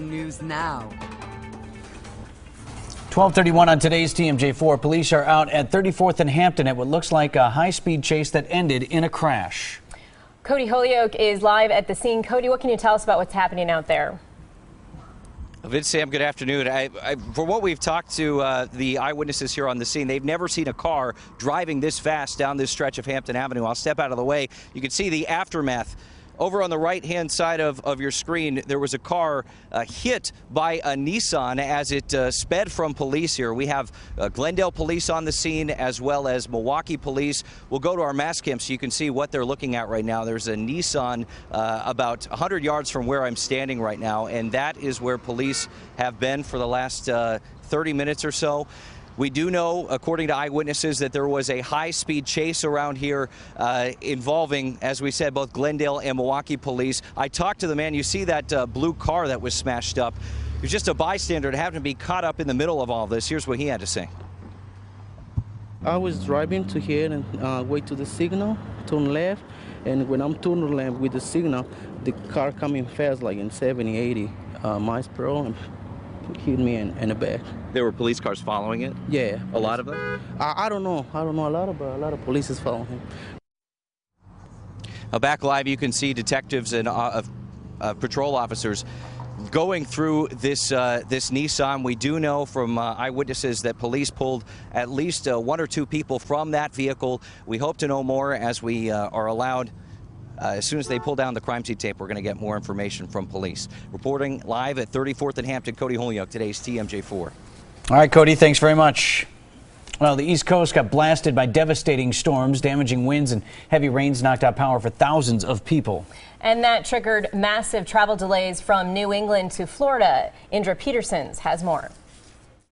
News now. 1231 on today's TMJ4. Police are out at 34th and Hampton at what looks like a high speed chase that ended in a crash. Cody Holyoke is live at the scene. Cody, what can you tell us about what's happening out there? Vince Sam, good afternoon. I, I, for what we've talked to uh, the eyewitnesses here on the scene, they've never seen a car driving this fast down this stretch of Hampton Avenue. I'll step out of the way. You can see the aftermath over on the right hand side of, of your screen, there was a car uh, hit by a Nissan as it uh, sped from police here. We have uh, Glendale police on the scene as well as Milwaukee police. We'll go to our mass cam so you can see what they're looking at right now. There's a Nissan uh, about 100 yards from where I'm standing right now, and that is where police have been for the last uh, 30 minutes or so. We do know, according to eyewitnesses, that there was a high speed chase around here uh, involving, as we said, both Glendale and Milwaukee police. I talked to the man. You see that uh, blue car that was smashed up. He was just a bystander to happen to be caught up in the middle of all this. Here's what he had to say. I was driving to here and uh, wait to the signal, turn left, and when I'm turning left with the signal, the car coming fast, like in 70, 80 uh, miles per hour, hit me in, in the back. There were police cars following it? Yeah. A lot of them? I, I don't know. I don't know a lot of, but a lot of police is following him. Now back live, you can see detectives and uh, uh, patrol officers going through this uh, this Nissan. We do know from uh, eyewitnesses that police pulled at least uh, one or two people from that vehicle. We hope to know more as we uh, are allowed. Uh, as soon as they pull down the crime scene tape, we're going to get more information from police. Reporting live at 34th and Hampton, Cody Holyoke, today's TMJ4. All right, Cody, thanks very much. Well, the East Coast got blasted by devastating storms, damaging winds and heavy rains knocked out power for thousands of people. And that triggered massive travel delays from New England to Florida. Indra Petersons has more.